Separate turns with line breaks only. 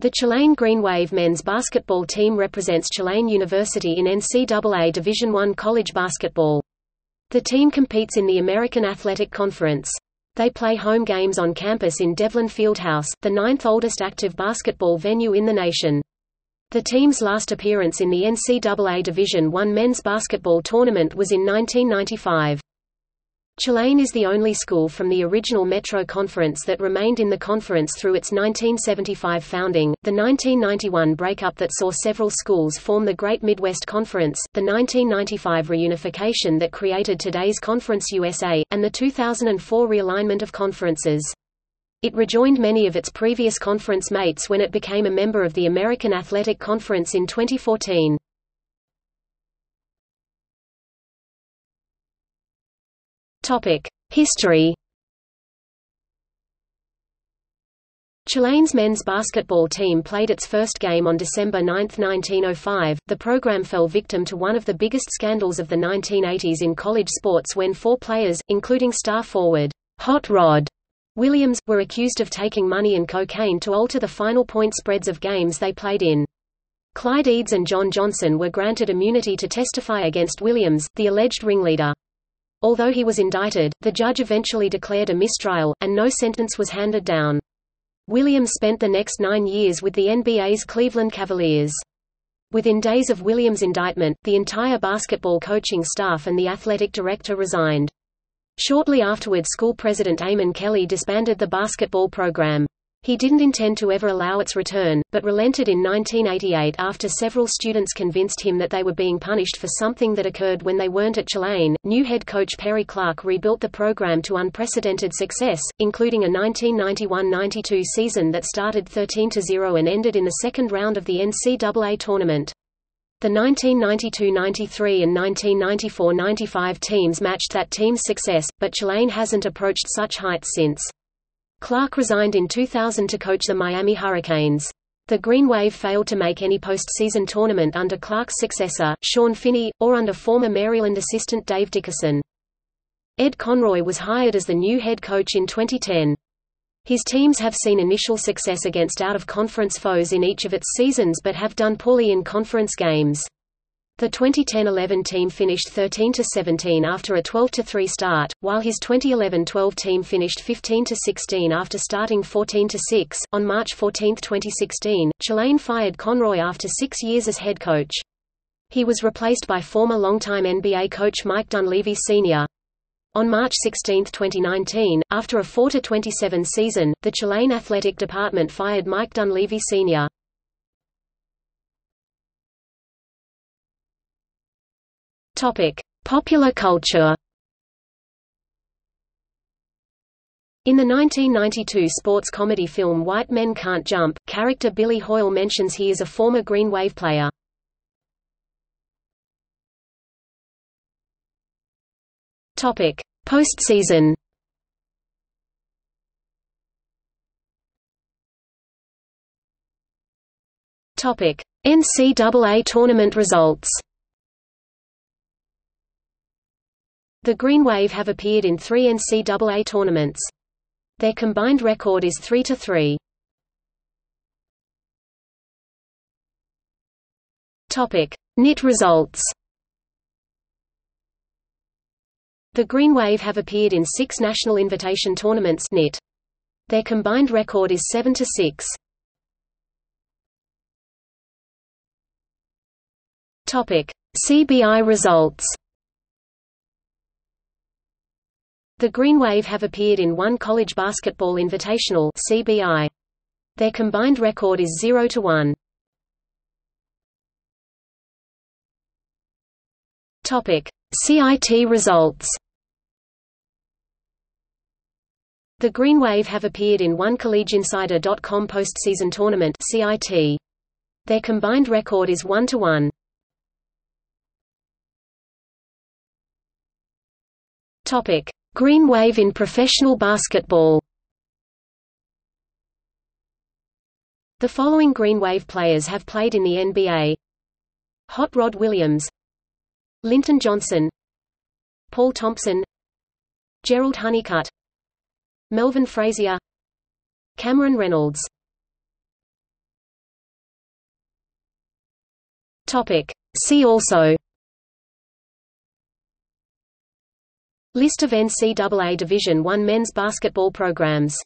The Tulane Green Wave men's basketball team represents Tulane University in NCAA Division I college basketball. The team competes in the American Athletic Conference. They play home games on campus in Devlin Fieldhouse, the ninth oldest active basketball venue in the nation. The team's last appearance in the NCAA Division I men's basketball tournament was in 1995. Tulane is the only school from the original Metro Conference that remained in the conference through its 1975 founding, the 1991 breakup that saw several schools form the Great Midwest Conference, the 1995 reunification that created today's Conference USA, and the 2004 realignment of conferences. It rejoined many of its previous conference mates when it became a member of the American Athletic Conference in 2014. History Tulane's men's basketball team played its first game on December 9, 1905. The program fell victim to one of the biggest scandals of the 1980s in college sports when four players, including star forward Hot Rod Williams, were accused of taking money and cocaine to alter the final point spreads of games they played in. Clyde Eads and John Johnson were granted immunity to testify against Williams, the alleged ringleader. Although he was indicted, the judge eventually declared a mistrial, and no sentence was handed down. Williams spent the next nine years with the NBA's Cleveland Cavaliers. Within days of Williams' indictment, the entire basketball coaching staff and the athletic director resigned. Shortly afterward school president Eamon Kelly disbanded the basketball program. He didn't intend to ever allow its return, but relented in 1988 after several students convinced him that they were being punished for something that occurred when they weren't at Tulane. New head coach Perry Clark rebuilt the program to unprecedented success, including a 1991-92 season that started 13-0 and ended in the second round of the NCAA tournament. The 1992–93 and 1994–95 teams matched that team's success, but Tulane hasn't approached such heights since. Clark resigned in 2000 to coach the Miami Hurricanes. The Green Wave failed to make any postseason tournament under Clark's successor, Shawn Finney, or under former Maryland assistant Dave Dickerson. Ed Conroy was hired as the new head coach in 2010. His teams have seen initial success against out-of-conference foes in each of its seasons but have done poorly in conference games. The 2010-11 team finished 13-17 after a 12-3 start, while his 2011-12 team finished 15-16 after starting 14-6. On March 14, 2016, Tulane fired Conroy after six years as head coach. He was replaced by former longtime NBA coach Mike Dunleavy Sr. On March 16, 2019, after a 4-27 season, the Tulane Athletic Department fired Mike Dunleavy Sr. Topic: Popular culture. In the 1992 sports comedy film White Men Can't Jump, character Billy Hoyle mentions he is a former Green Wave player. Topic: Postseason. Topic: NCAA tournament results. The Green Wave have appeared in three NCAA tournaments. Their combined record is 3 to 3. Topic: NIT results. The Green Wave have appeared in six National Invitation Tournaments NIT. Their combined record is 7 to 6. Topic: CBI results. The Green Wave have appeared in one College Basketball Invitational (CBI). Their combined record is 0 to 1. Topic: CIT results. The Green Wave have appeared in one CollegeInsider.com postseason tournament (CIT). Their combined record is 1 to 1. Topic: Green wave in professional basketball. The following Green Wave players have played in the NBA Hot Rod Williams Linton Johnson Paul Thompson Gerald Honeycutt Melvin Frazier Cameron Reynolds. Topic. See also List of NCAA Division I men's basketball programs